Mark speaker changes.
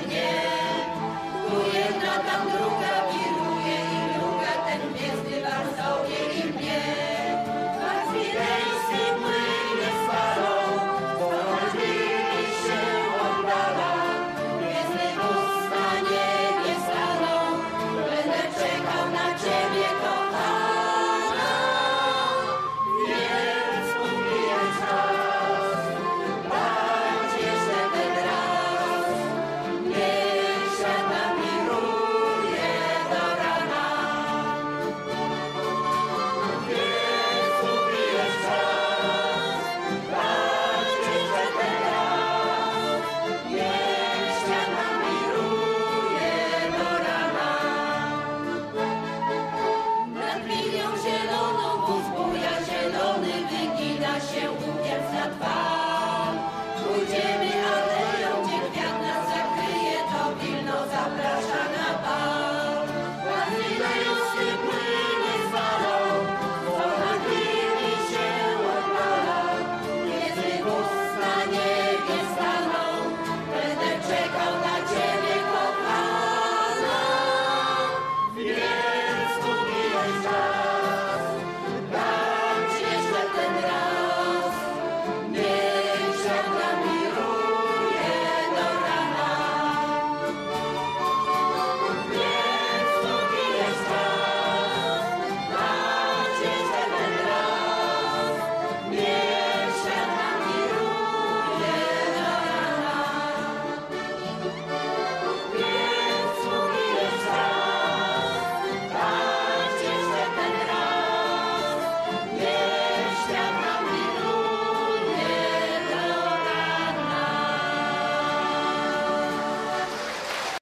Speaker 1: Yeah.